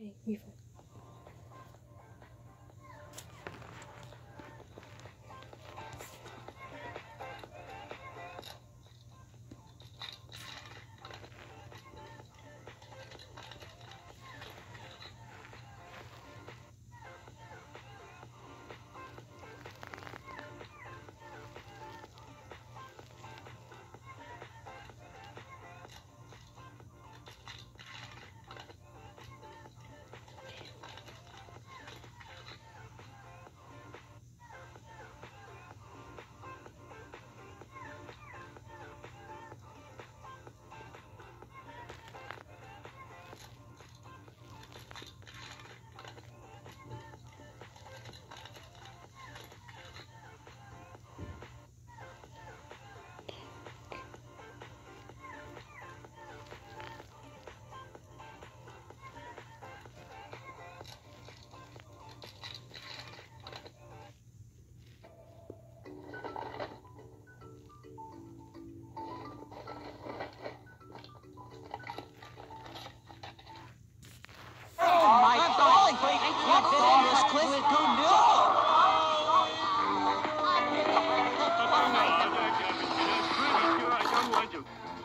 Okay, refocus. Ah,